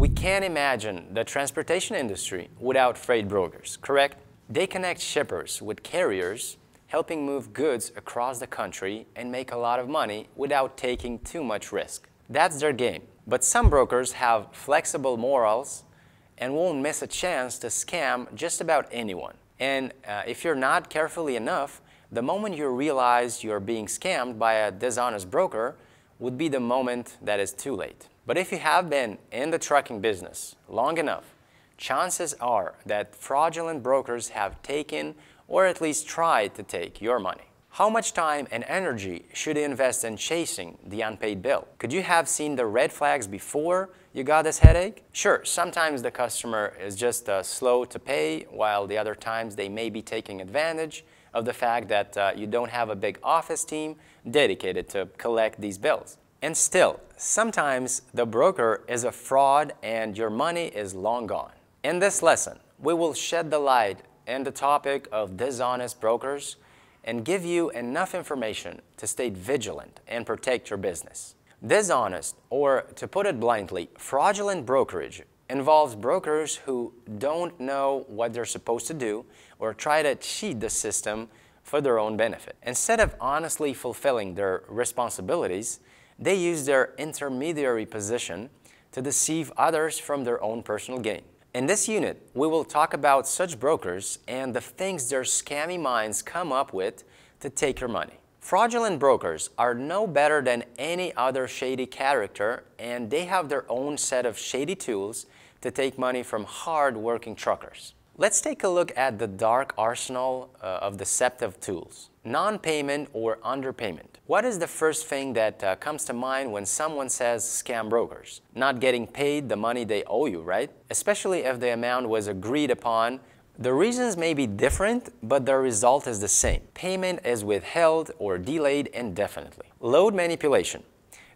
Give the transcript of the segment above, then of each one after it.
We can't imagine the transportation industry without freight brokers, correct? They connect shippers with carriers, helping move goods across the country and make a lot of money without taking too much risk. That's their game. But some brokers have flexible morals and won't miss a chance to scam just about anyone. And uh, if you're not carefully enough, the moment you realize you're being scammed by a dishonest broker would be the moment that is too late. But if you have been in the trucking business long enough, chances are that fraudulent brokers have taken or at least tried to take your money. How much time and energy should you invest in chasing the unpaid bill? Could you have seen the red flags before you got this headache? Sure, sometimes the customer is just uh, slow to pay, while the other times they may be taking advantage of the fact that uh, you don't have a big office team dedicated to collect these bills. And still, sometimes the broker is a fraud and your money is long gone. In this lesson, we will shed the light on the topic of dishonest brokers and give you enough information to stay vigilant and protect your business. Dishonest, or to put it bluntly, fraudulent brokerage involves brokers who don't know what they're supposed to do or try to cheat the system for their own benefit. Instead of honestly fulfilling their responsibilities, they use their intermediary position to deceive others from their own personal gain. In this unit, we will talk about such brokers and the things their scammy minds come up with to take your money. Fraudulent brokers are no better than any other shady character and they have their own set of shady tools to take money from hard-working truckers. Let's take a look at the dark arsenal uh, of deceptive tools. Non-payment or underpayment. What is the first thing that uh, comes to mind when someone says scam brokers? Not getting paid the money they owe you, right? Especially if the amount was agreed upon. The reasons may be different, but the result is the same. Payment is withheld or delayed indefinitely. Load manipulation.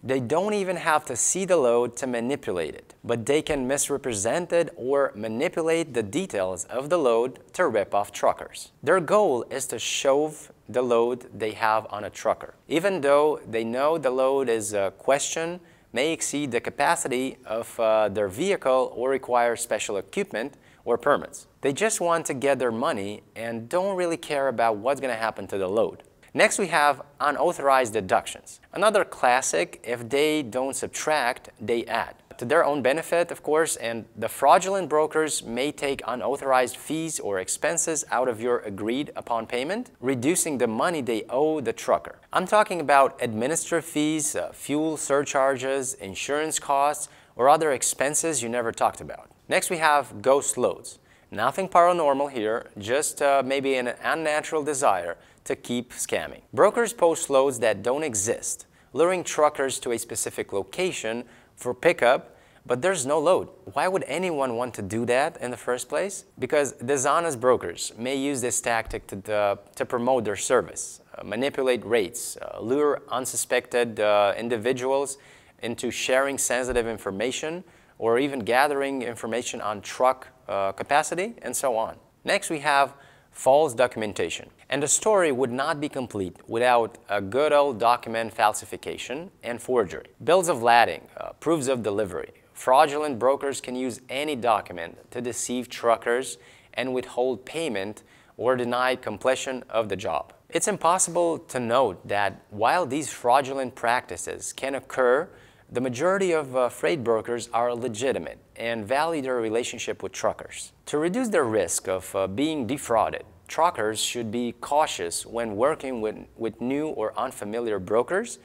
They don't even have to see the load to manipulate it, but they can misrepresent it or manipulate the details of the load to rip off truckers. Their goal is to shove the load they have on a trucker, even though they know the load is a question may exceed the capacity of uh, their vehicle or require special equipment or permits. They just want to get their money and don't really care about what's going to happen to the load. Next, we have unauthorized deductions. Another classic, if they don't subtract, they add. To their own benefit, of course, and the fraudulent brokers may take unauthorized fees or expenses out of your agreed upon payment, reducing the money they owe the trucker. I'm talking about administrative fees, uh, fuel surcharges, insurance costs, or other expenses you never talked about. Next, we have ghost loads. Nothing paranormal here, just uh, maybe an unnatural desire to keep scamming. Brokers post loads that don't exist, luring truckers to a specific location for pickup, but there's no load. Why would anyone want to do that in the first place? Because dishonest brokers may use this tactic to, uh, to promote their service, uh, manipulate rates, uh, lure unsuspected uh, individuals into sharing sensitive information, or even gathering information on truck uh, capacity, and so on. Next, we have false documentation. And the story would not be complete without a good old document falsification and forgery. Bills of lading, uh, proofs of delivery. Fraudulent brokers can use any document to deceive truckers and withhold payment or deny completion of the job. It's impossible to note that while these fraudulent practices can occur the majority of uh, freight brokers are legitimate and value their relationship with truckers. To reduce the risk of uh, being defrauded, truckers should be cautious when working with, with new or unfamiliar brokers,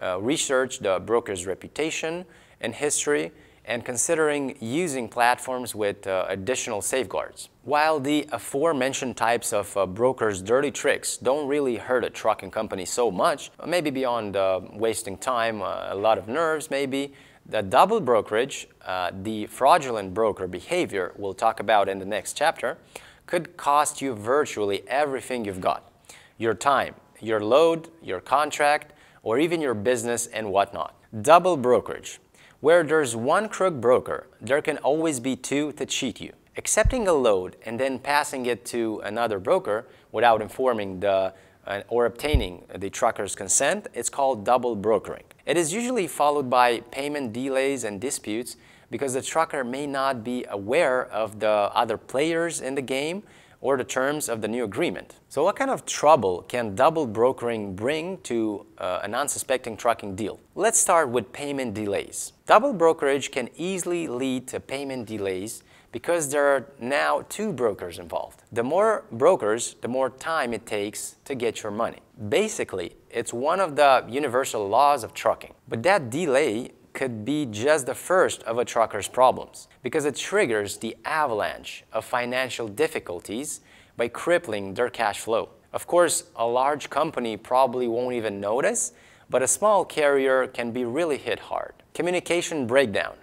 uh, research the broker's reputation and history, and considering using platforms with uh, additional safeguards. While the aforementioned types of uh, brokers' dirty tricks don't really hurt a trucking company so much, maybe beyond uh, wasting time, uh, a lot of nerves maybe, the double brokerage, uh, the fraudulent broker behavior we'll talk about in the next chapter, could cost you virtually everything you've got. Your time, your load, your contract, or even your business and whatnot. Double brokerage. Where there's one crook broker, there can always be two to cheat you. Accepting a load and then passing it to another broker without informing the uh, or obtaining the trucker's consent, it's called double brokering. It is usually followed by payment delays and disputes, because the trucker may not be aware of the other players in the game or the terms of the new agreement. So what kind of trouble can double brokering bring to uh, an unsuspecting trucking deal? Let's start with payment delays. Double brokerage can easily lead to payment delays because there are now two brokers involved. The more brokers, the more time it takes to get your money. Basically, it's one of the universal laws of trucking. But that delay could be just the first of a trucker's problems because it triggers the avalanche of financial difficulties by crippling their cash flow. Of course, a large company probably won't even notice, but a small carrier can be really hit hard. Communication breakdown.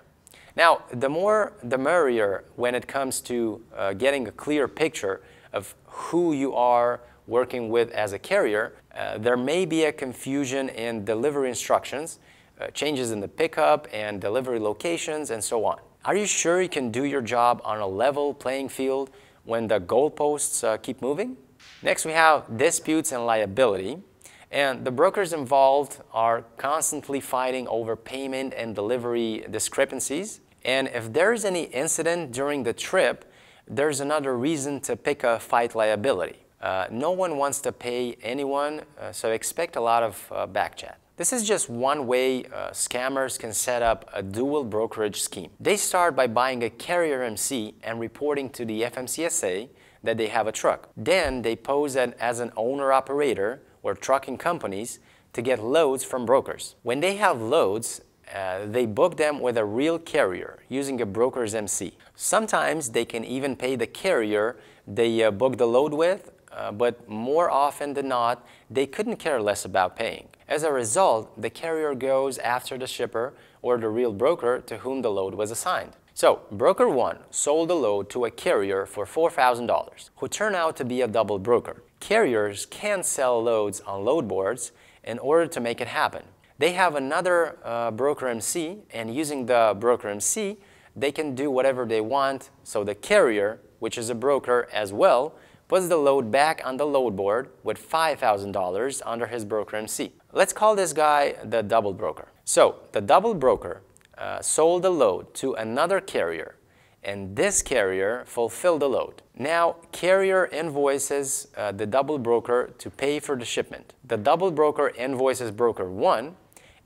Now, the more the merrier when it comes to uh, getting a clear picture of who you are working with as a carrier. Uh, there may be a confusion in delivery instructions, uh, changes in the pickup and delivery locations, and so on. Are you sure you can do your job on a level playing field when the goalposts uh, keep moving? Next, we have disputes and liability. And the brokers involved are constantly fighting over payment and delivery discrepancies. And if there is any incident during the trip, there's another reason to pick a fight liability. Uh, no one wants to pay anyone, uh, so expect a lot of uh, backchat. This is just one way uh, scammers can set up a dual brokerage scheme. They start by buying a carrier MC and reporting to the FMCSA that they have a truck. Then they pose as an owner-operator or trucking companies to get loads from brokers. When they have loads, uh, they book them with a real carrier using a broker's MC. Sometimes they can even pay the carrier they uh, book the load with, uh, but more often than not, they couldn't care less about paying. As a result, the carrier goes after the shipper or the real broker to whom the load was assigned. So, broker 1 sold the load to a carrier for $4,000, who turned out to be a double broker. Carriers can sell loads on load boards in order to make it happen. They have another uh, broker MC, and using the broker MC, they can do whatever they want. So the carrier, which is a broker as well, puts the load back on the load board with $5,000 under his broker MC. Let's call this guy the double broker. So the double broker uh, sold the load to another carrier and this carrier fulfilled the load. Now, carrier invoices uh, the double broker to pay for the shipment. The double broker invoices broker 1,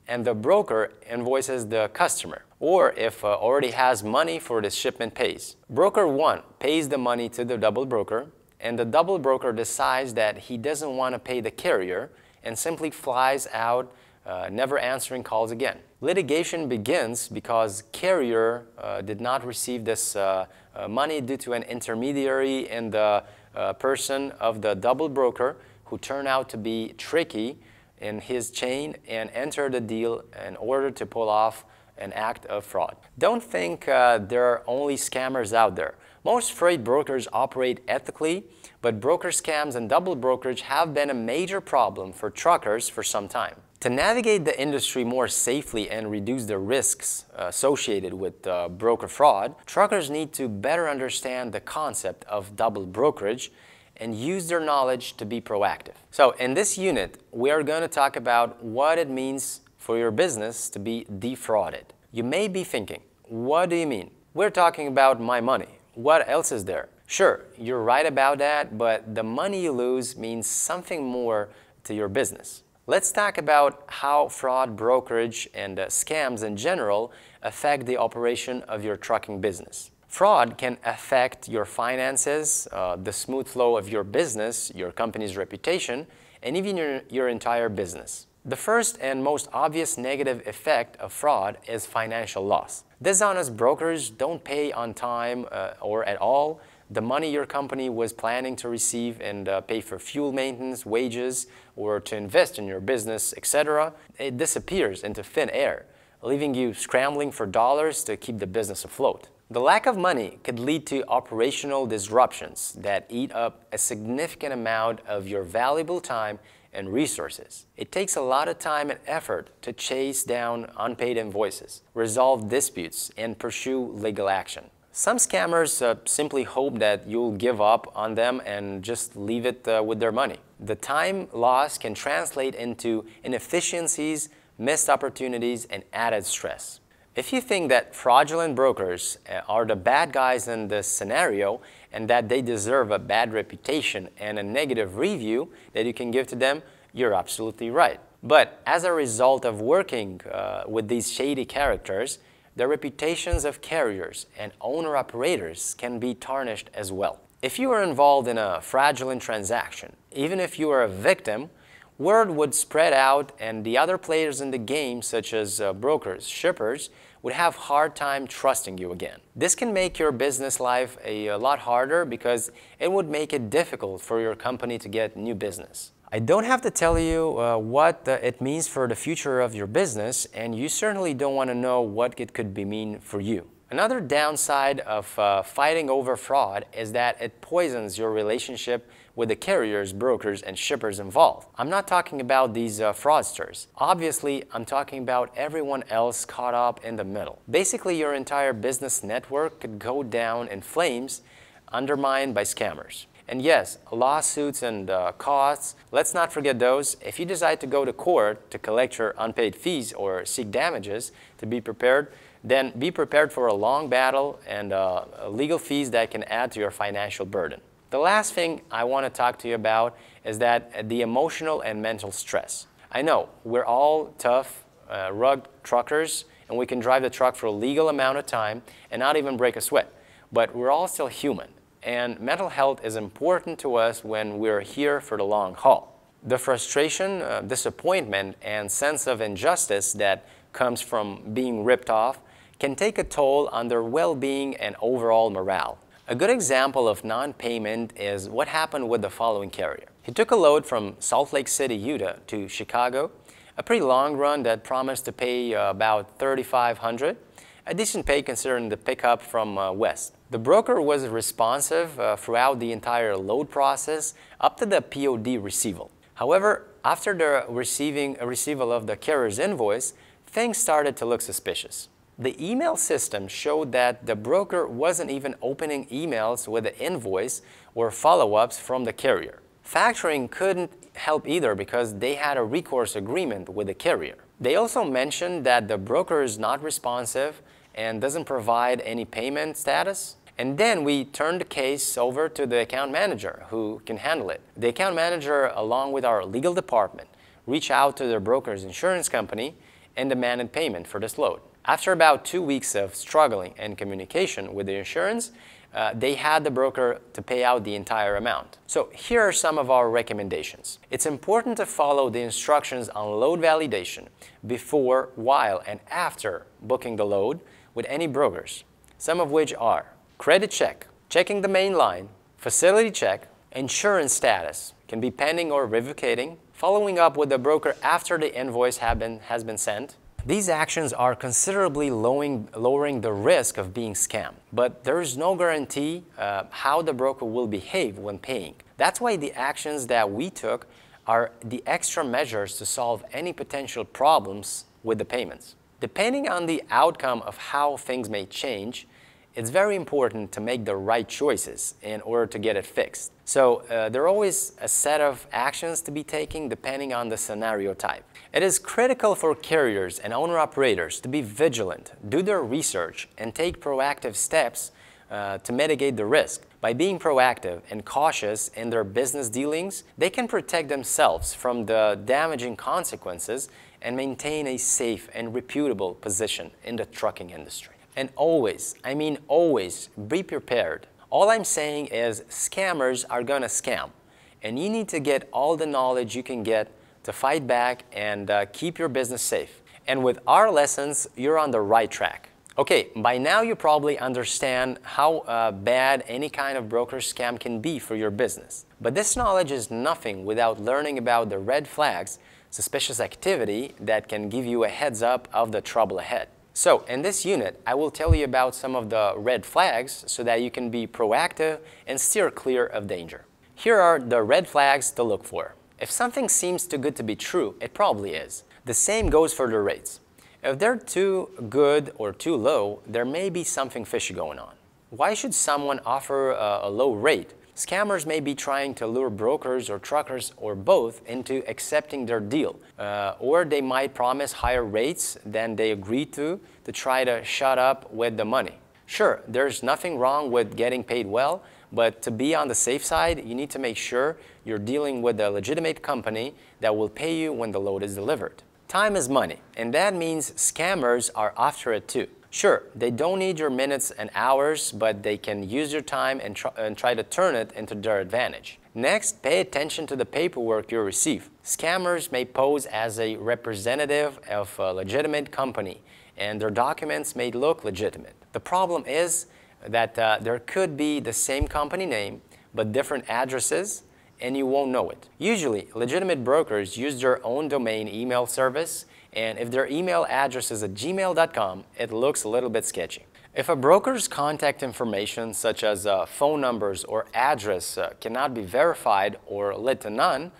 and the broker invoices the customer, or if uh, already has money for the shipment pays. Broker 1 pays the money to the double broker, and the double broker decides that he doesn't want to pay the carrier and simply flies out uh, never answering calls again. Litigation begins because carrier uh, did not receive this uh, uh money due to an intermediary in the uh, person of the double broker who turned out to be tricky in his chain and entered the deal in order to pull off an act of fraud. Don't think uh, there are only scammers out there. Most freight brokers operate ethically, but broker scams and double brokerage have been a major problem for truckers for some time. To navigate the industry more safely and reduce the risks associated with uh, broker fraud, truckers need to better understand the concept of double brokerage and use their knowledge to be proactive. So in this unit, we are going to talk about what it means for your business to be defrauded. You may be thinking, what do you mean? We're talking about my money. What else is there? Sure, you're right about that, but the money you lose means something more to your business. Let's talk about how fraud, brokerage, and uh, scams in general affect the operation of your trucking business. Fraud can affect your finances, uh, the smooth flow of your business, your company's reputation, and even your, your entire business. The first and most obvious negative effect of fraud is financial loss. Dishonest brokers don't pay on time uh, or at all the money your company was planning to receive and uh, pay for fuel maintenance, wages, or to invest in your business, etc., it disappears into thin air, leaving you scrambling for dollars to keep the business afloat. The lack of money could lead to operational disruptions that eat up a significant amount of your valuable time and resources. It takes a lot of time and effort to chase down unpaid invoices, resolve disputes, and pursue legal action. Some scammers uh, simply hope that you'll give up on them and just leave it uh, with their money. The time loss can translate into inefficiencies, missed opportunities, and added stress. If you think that fraudulent brokers uh, are the bad guys in this scenario and that they deserve a bad reputation and a negative review that you can give to them, you're absolutely right. But as a result of working uh, with these shady characters, the reputations of carriers and owner-operators can be tarnished as well. If you are involved in a fraudulent transaction, even if you are a victim, word would spread out and the other players in the game, such as uh, brokers, shippers, would have hard time trusting you again. This can make your business life a, a lot harder because it would make it difficult for your company to get new business. I don't have to tell you uh, what uh, it means for the future of your business, and you certainly don't want to know what it could be mean for you. Another downside of uh, fighting over fraud is that it poisons your relationship with the carriers, brokers, and shippers involved. I'm not talking about these uh, fraudsters. Obviously, I'm talking about everyone else caught up in the middle. Basically, your entire business network could go down in flames, undermined by scammers. And yes, lawsuits and uh, costs, let's not forget those. If you decide to go to court to collect your unpaid fees or seek damages to be prepared, then be prepared for a long battle and uh, legal fees that can add to your financial burden. The last thing I want to talk to you about is that the emotional and mental stress. I know we're all tough, uh, rugged truckers, and we can drive the truck for a legal amount of time and not even break a sweat. But we're all still human, and mental health is important to us when we're here for the long haul. The frustration, uh, disappointment, and sense of injustice that comes from being ripped off can take a toll on their well-being and overall morale. A good example of non-payment is what happened with the following carrier. He took a load from Salt Lake City, Utah to Chicago, a pretty long run that promised to pay uh, about 3500 a decent pay considering the pickup from uh, West. The broker was responsive uh, throughout the entire load process up to the POD receival. However, after the receiving a receival of the carrier's invoice, things started to look suspicious. The email system showed that the broker wasn't even opening emails with the invoice or follow-ups from the carrier. Factoring couldn't help either because they had a recourse agreement with the carrier. They also mentioned that the broker is not responsive and doesn't provide any payment status. And then we turned the case over to the account manager who can handle it. The account manager, along with our legal department, reached out to the broker's insurance company and demanded payment for this load. After about two weeks of struggling and communication with the insurance, uh, they had the broker to pay out the entire amount. So here are some of our recommendations. It's important to follow the instructions on load validation before, while, and after booking the load with any brokers, some of which are credit check, checking the main line, facility check, insurance status, can be pending or revocating, following up with the broker after the invoice been, has been sent, these actions are considerably lowering, lowering the risk of being scammed, but there is no guarantee uh, how the broker will behave when paying. That's why the actions that we took are the extra measures to solve any potential problems with the payments. Depending on the outcome of how things may change, it's very important to make the right choices in order to get it fixed. So uh, there are always a set of actions to be taken depending on the scenario type. It is critical for carriers and owner-operators to be vigilant, do their research, and take proactive steps uh, to mitigate the risk. By being proactive and cautious in their business dealings, they can protect themselves from the damaging consequences and maintain a safe and reputable position in the trucking industry. And always, I mean always, be prepared. All I'm saying is scammers are gonna scam. And you need to get all the knowledge you can get to fight back and uh, keep your business safe. And with our lessons, you're on the right track. Okay, by now you probably understand how uh, bad any kind of broker scam can be for your business. But this knowledge is nothing without learning about the red flags, suspicious activity that can give you a heads up of the trouble ahead. So in this unit, I will tell you about some of the red flags so that you can be proactive and steer clear of danger. Here are the red flags to look for. If something seems too good to be true, it probably is. The same goes for the rates. If they're too good or too low, there may be something fishy going on. Why should someone offer a, low rate, Scammers may be trying to lure brokers or truckers or both into accepting their deal, uh, or they might promise higher rates than they agreed to to try to shut up with the money. Sure, there's nothing wrong with getting paid well, but to be on the safe side, you need to make sure you're dealing with a legitimate company that will pay you when the load is delivered. Time is money, and that means scammers are after it too. Sure, they don't need your minutes and hours, but they can use your time and, tr and, try to turn it into their advantage. Next, pay attention to the paperwork you receive. Scammers may pose as a representative of a legitimate company, and their documents may look legitimate. The problem is that uh, there could be the same company name, but different addresses, and you won't know it. Usually, legitimate brokers use their own domain email service and if their email address is at gmail.com, it looks a little bit sketchy. If a broker's contact information, such as uh, phone numbers or address, uh, cannot be verified or lit to none,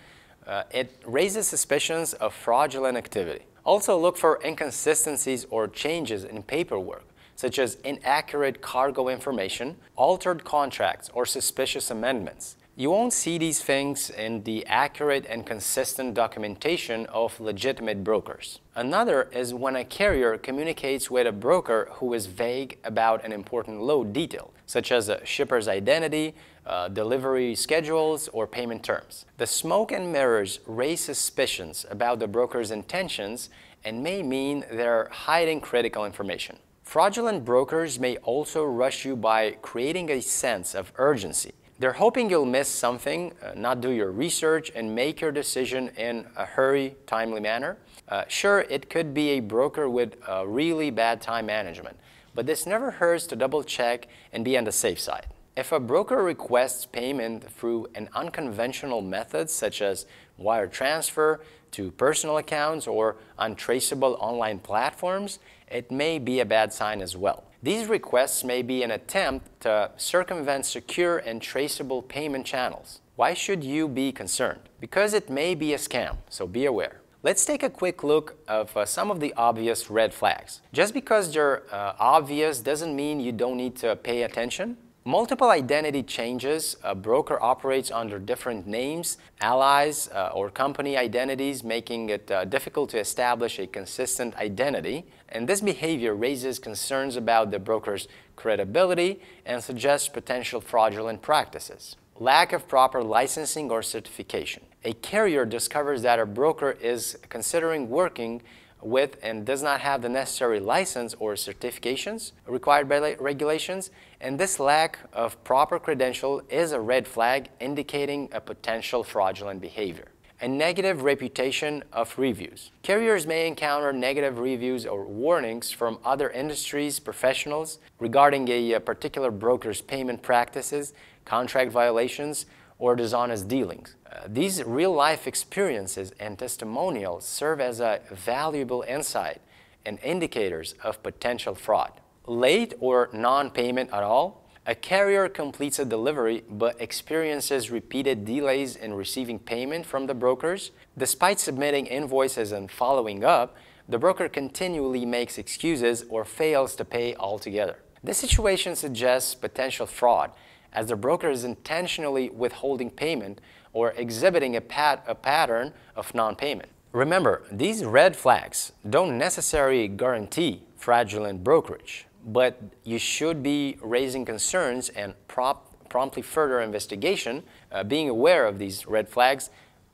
uh, it raises suspicions of fraudulent activity. Also look for inconsistencies or changes in paperwork, such as inaccurate cargo information, altered contracts, or suspicious amendments. You won't see these things in the accurate and consistent documentation of legitimate brokers. Another is when a carrier communicates with a broker who is vague about an important load detail, such as a shipper's identity, uh, delivery schedules, or payment terms. The smoke and mirrors raise suspicions about the broker's intentions and may mean they're hiding critical information. Fraudulent brokers may also rush you by creating a sense of urgency they're hoping you'll miss something, uh, not do your research, and make your decision in a hurry, timely manner. Uh, sure, it could be a broker with really bad time management, but this never hurts to double check and be on the safe side. If a broker requests payment through an unconventional method, such as wire transfer to personal accounts or untraceable online platforms, it may be a bad sign as well. These requests may be an attempt to circumvent secure and traceable payment channels. Why should you be concerned? Because it may be a scam, so be aware. Let's take a quick look of uh, some of the obvious red flags. Just because they're uh, obvious doesn't mean you don't need to pay attention. Multiple identity changes. A broker operates under different names, allies, uh, or company identities, making it uh, difficult to establish a consistent identity. And this behavior raises concerns about the broker's credibility and suggests potential fraudulent practices. Lack of proper licensing or certification. A carrier discovers that a broker is considering working with and does not have the necessary license or certifications required by regulations, and this lack of proper credential is a red flag indicating a potential fraudulent behavior. A negative reputation of reviews. Carriers may encounter negative reviews or warnings from other industries professionals regarding a, a particular broker's payment practices, contract violations, or dishonest dealings. Uh, these real-life experiences and testimonials serve as a valuable insight and indicators of potential fraud. Late or non-payment at all, a carrier completes a delivery but experiences repeated delays in receiving payment from the brokers. Despite submitting invoices and following up, the broker continually makes excuses or fails to pay altogether. This situation suggests potential fraud as the broker is intentionally withholding payment or exhibiting a, pat a pattern of non-payment. Remember, these red flags don't necessarily guarantee fraudulent brokerage, but you should be raising concerns and prop promptly further investigation. Uh, being aware of these red flags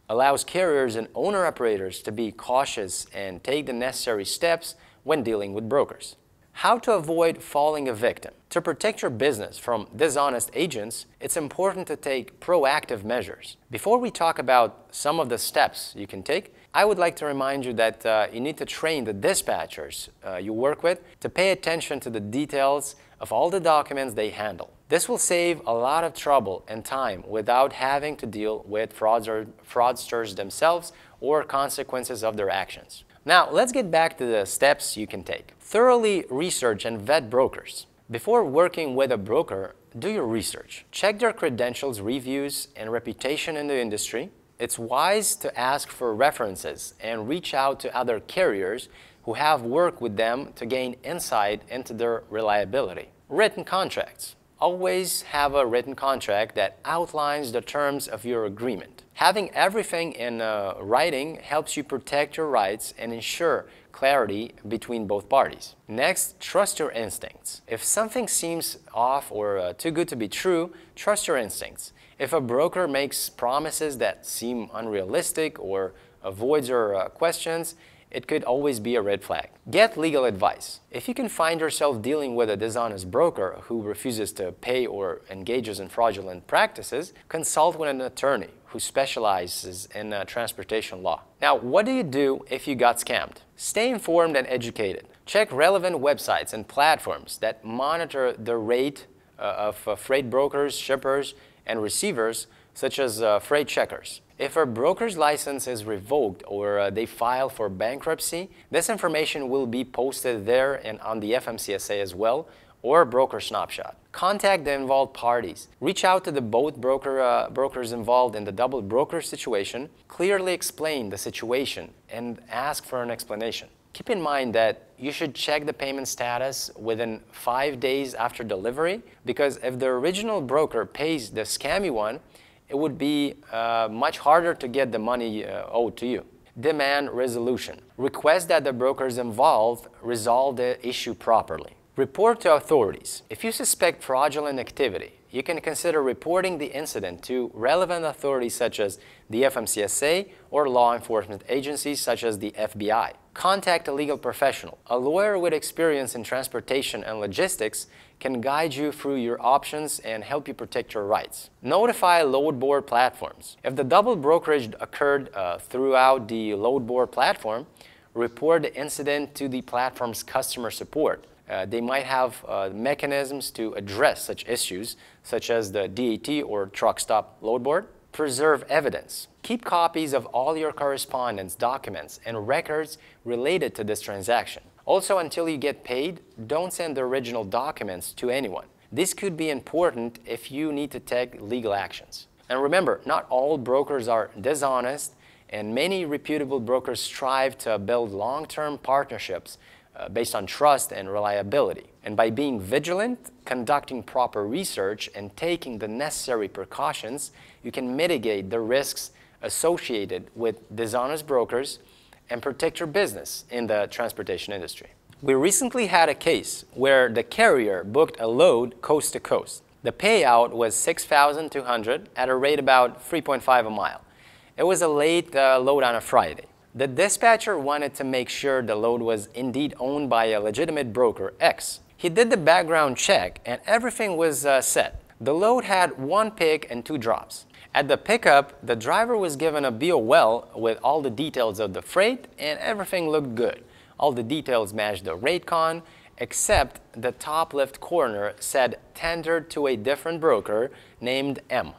allows carriers and owner-operators to be cautious and take the necessary steps when dealing with brokers. How to avoid falling a victim. To protect your business from dishonest agents, it's important to take proactive measures. Before we talk about some of the steps you can take, I would like to remind you that uh, you need to train the dispatchers uh, you work with to pay attention to the details of all the documents they handle. This will save a lot of trouble and time without having to deal with fraudster, fraudsters themselves or consequences of their actions. Now, let's get back to the steps you can take. Thoroughly research and vet brokers. Before working with a broker, do your research. Check their credentials, reviews, and reputation in the industry. It's wise to ask for references and reach out to other carriers who have worked with them to gain insight into their reliability. Written contracts. Always have a written contract that outlines the terms of your agreement. Having everything in uh, writing helps you protect your rights and ensure clarity between both parties. Next, trust your instincts. If something seems off or uh, too good to be true, trust your instincts. If a broker makes promises that seem unrealistic or avoids your uh, questions, it could always be a red flag. Get legal advice. If you can find yourself dealing with a dishonest broker who refuses to pay or engages in fraudulent practices, consult with an attorney who specializes in uh, transportation law. Now, what do you do if you got scammed? Stay informed and educated. Check relevant websites and platforms that monitor the rate uh, of uh, freight brokers, shippers, and receivers, such as uh, freight checkers. If a broker's license is revoked or uh, they file for bankruptcy, this information will be posted there and on the FMCSA as well, or Broker Snapshot. Contact the involved parties. Reach out to the both broker, uh, brokers involved in the double broker situation, clearly explain the situation, and ask for an explanation. Keep in mind that you should check the payment status within five days after delivery because if the original broker pays the scammy one, it would be uh, much harder to get the money uh, owed to you. Demand resolution. Request that the brokers involved resolve the issue properly. Report to authorities. If you suspect fraudulent activity, you can consider reporting the incident to relevant authorities such as the FMCSA or law enforcement agencies such as the FBI. Contact a legal professional. A lawyer with experience in transportation and logistics can guide you through your options and help you protect your rights. Notify load board platforms. If the double brokerage occurred uh, throughout the load board platform, report the incident to the platform's customer support. Uh, they might have uh, mechanisms to address such issues, such as the DAT or Truckstop load board. Preserve evidence. Keep copies of all your correspondence, documents, and records related to this transaction. Also, until you get paid, don't send the original documents to anyone. This could be important if you need to take legal actions. And remember, not all brokers are dishonest, and many reputable brokers strive to build long-term partnerships uh, based on trust and reliability. And by being vigilant, conducting proper research, and taking the necessary precautions, you can mitigate the risks associated with dishonest brokers and protect your business in the transportation industry. We recently had a case where the carrier booked a load coast to coast. The payout was 6,200 at a rate about 3.5 a mile. It was a late uh, load on a Friday. The dispatcher wanted to make sure the load was indeed owned by a legitimate broker, X. He did the background check and everything was uh, set. The load had one pick and two drops. At the pickup, the driver was given a BOL with all the details of the freight and everything looked good. All the details matched the rate con, except the top left corner said tendered to a different broker named M.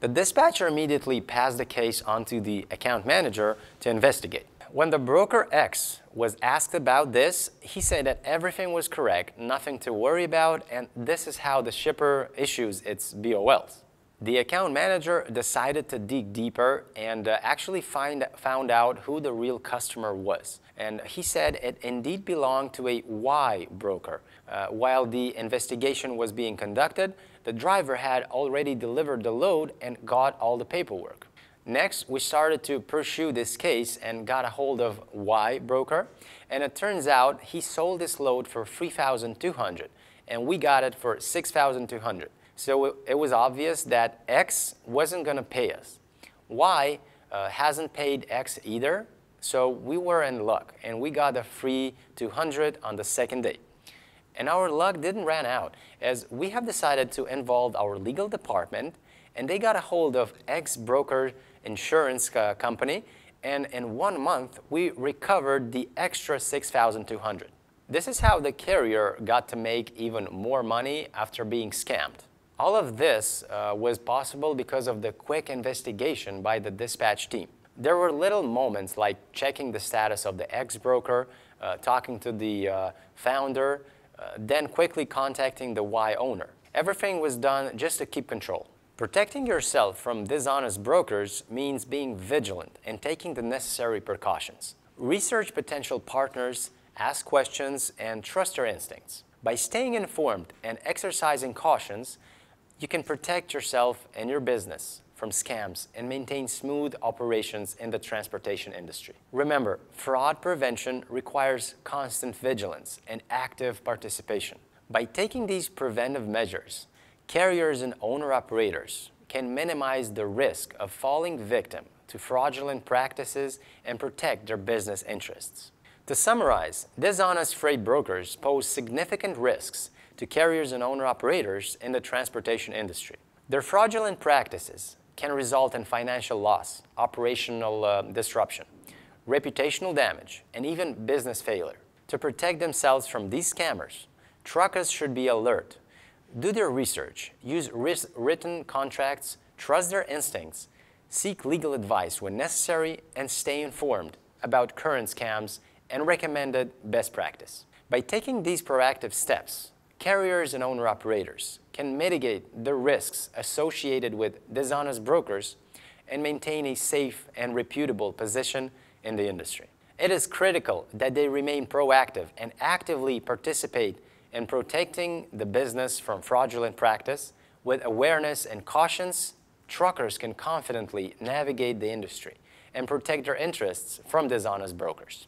The dispatcher immediately passed the case on to the account manager to investigate. When the broker X was asked about this, he said that everything was correct, nothing to worry about, and this is how the shipper issues its BOLs. The account manager decided to dig deeper and uh, actually find, found out who the real customer was. And he said it indeed belonged to a Y broker. Uh, while the investigation was being conducted, the driver had already delivered the load and got all the paperwork. Next, we started to pursue this case and got a hold of Y broker. And it turns out he sold this load for 3,200 and we got it for 6,200. So it was obvious that X wasn't going to pay us. Y uh, hasn't paid X either, so we were in luck and we got a free 200 on the second day. And our luck didn't run out as we have decided to involve our legal department and they got a hold of ex-broker insurance uh, company and in one month we recovered the extra 6,200. This is how the carrier got to make even more money after being scammed. All of this uh, was possible because of the quick investigation by the dispatch team. There were little moments like checking the status of the ex-broker, uh, talking to the uh, founder, uh, then quickly contacting the Y owner. Everything was done just to keep control. Protecting yourself from dishonest brokers means being vigilant and taking the necessary precautions. Research potential partners, ask questions, and trust your instincts. By staying informed and exercising cautions, you can protect yourself and your business from scams and maintain smooth operations in the transportation industry. Remember, fraud prevention requires constant vigilance and active participation. By taking these preventive measures, carriers and owner-operators can minimize the risk of falling victim to fraudulent practices and protect their business interests. To summarize, dishonest freight brokers pose significant risks to carriers and owner-operators in the transportation industry. Their fraudulent practices can result in financial loss, operational uh, disruption, reputational damage, and even business failure. To protect themselves from these scammers, truckers should be alert, do their research, use written contracts, trust their instincts, seek legal advice when necessary, and stay informed about current scams and recommended best practice. By taking these proactive steps, carriers and owner-operators can mitigate the risks associated with dishonest brokers and maintain a safe and reputable position in the industry. It is critical that they remain proactive and actively participate in protecting the business from fraudulent practice. With awareness and cautions, truckers can confidently navigate the industry and protect their interests from dishonest brokers.